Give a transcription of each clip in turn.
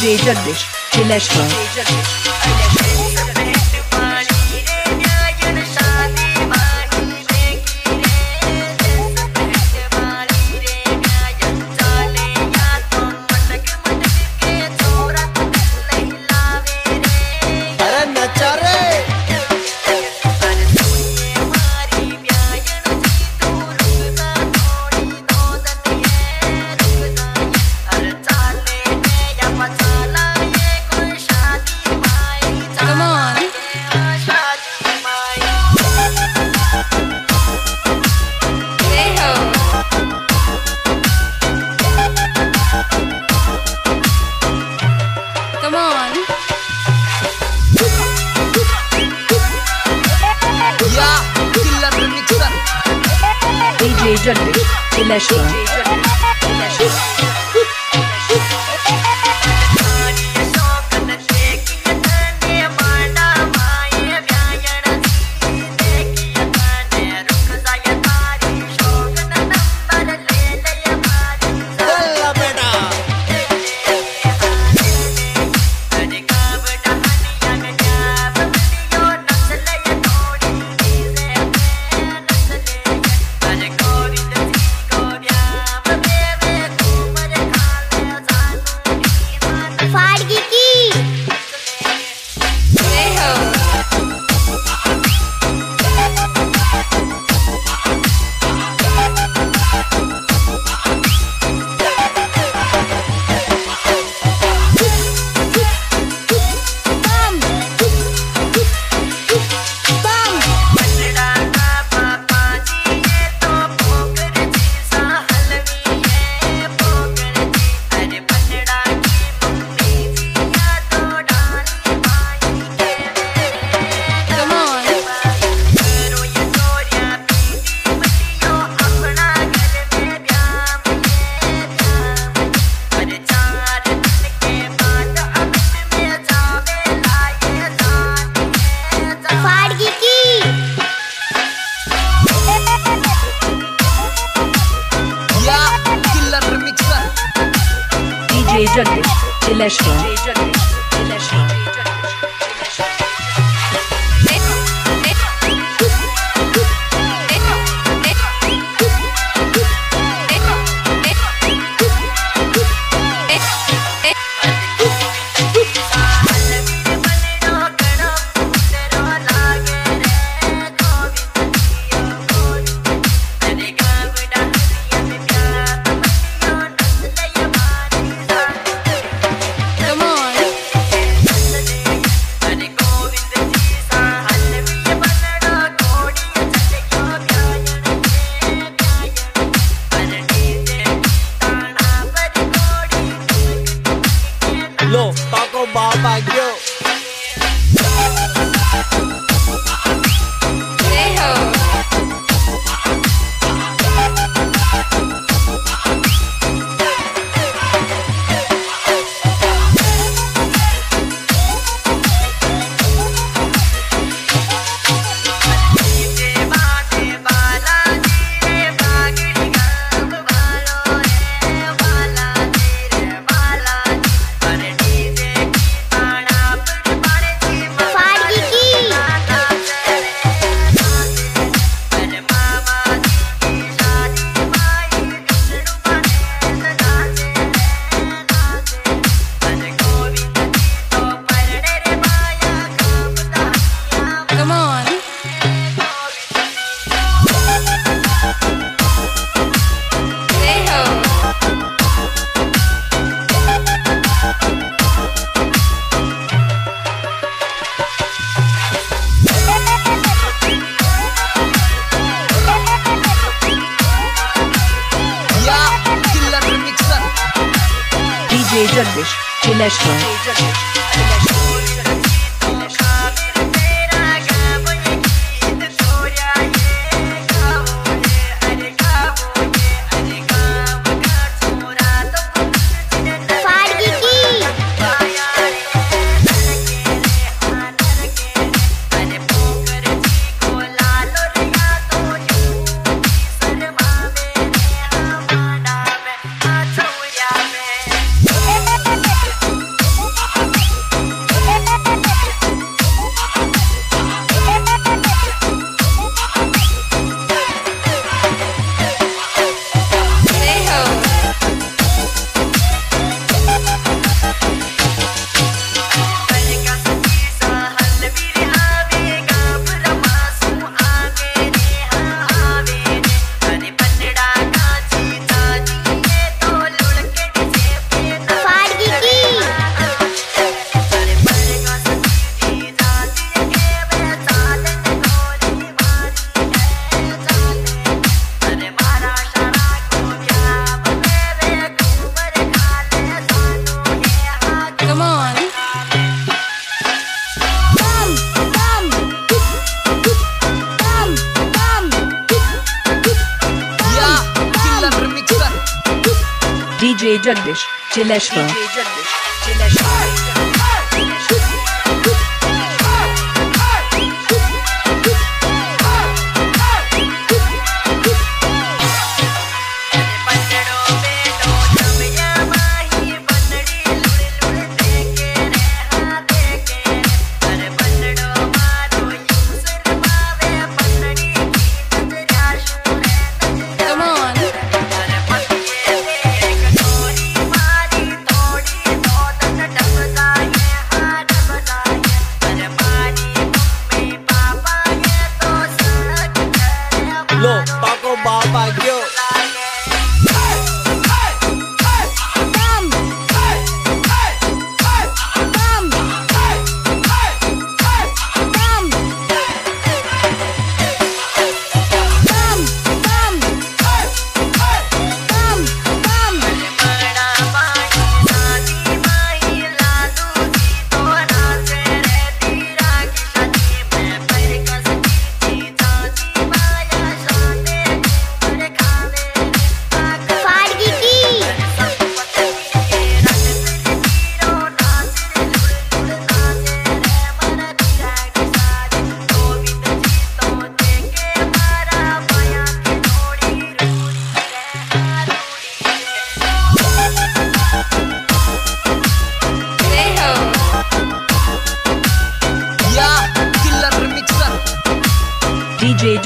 Ceycakmış. Çeleş var. Ceycakmış. DJ Johnny, a Dimash. 这里进来是 Jagdish, Chileshwar. DJ Jagdish, Chileshwar. Jagdish Chileshwar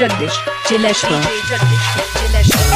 Jagdish Chileshwar.